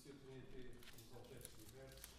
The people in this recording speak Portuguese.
conhecer também até os objetos diversos